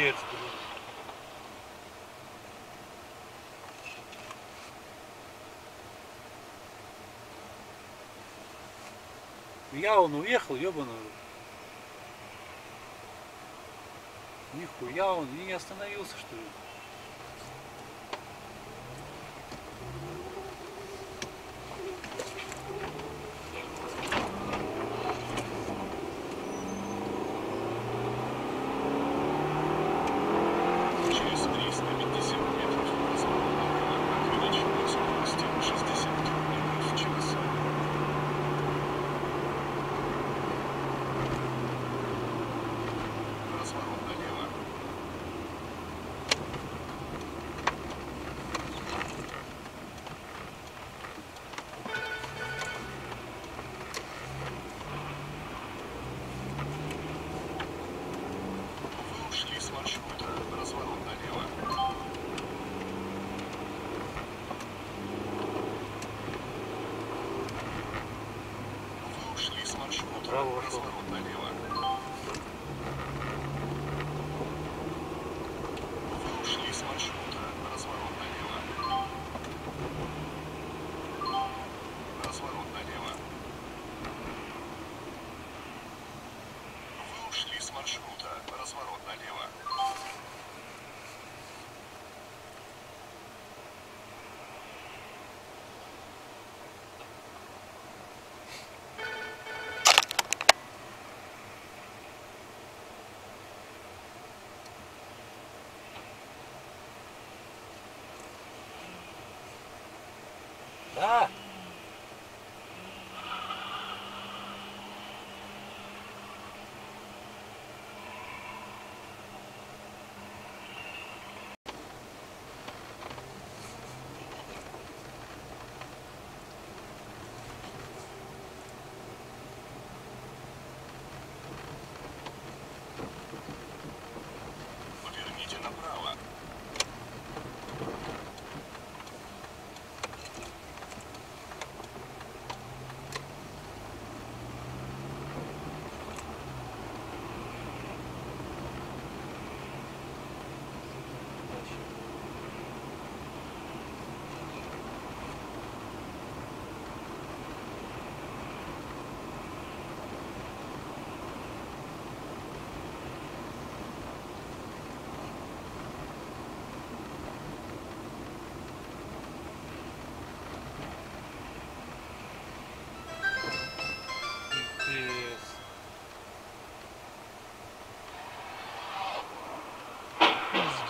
Молодец, друг. Я он уехал, ебаный. Нихуя он и не остановился, что ли? справа вошел. ああ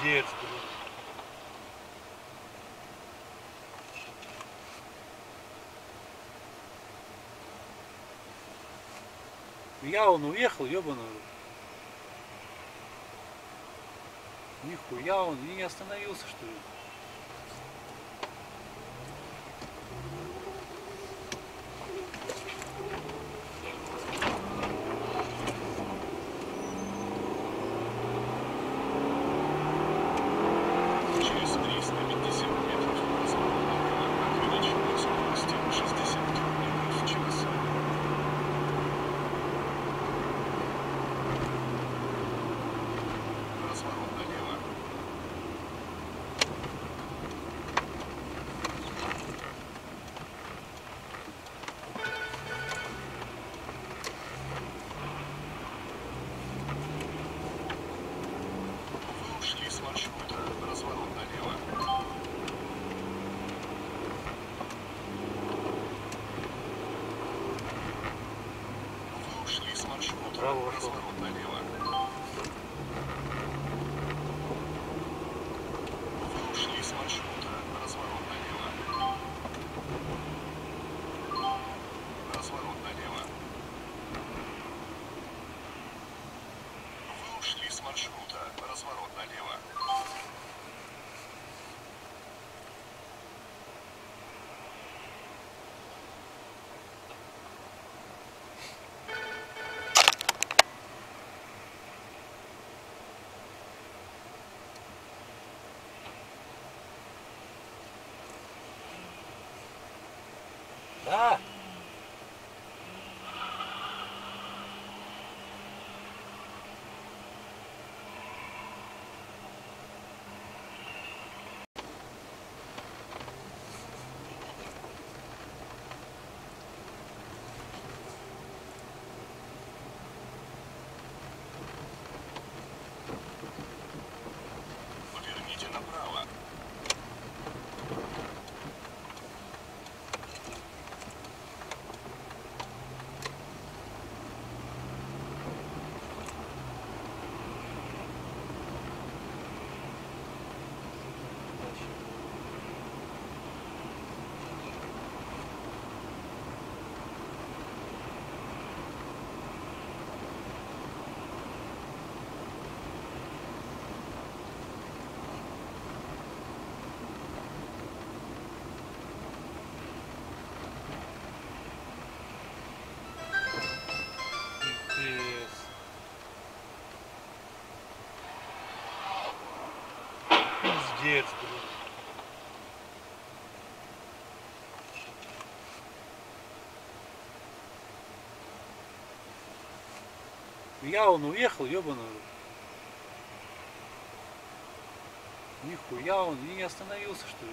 Молодец, друг. Я он уехал, ебаный. Нихуя он и не остановился, что ли? Направо ушел. Налево. Я он уехал, ебаный. Нихуя он и не остановился, что ли?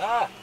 来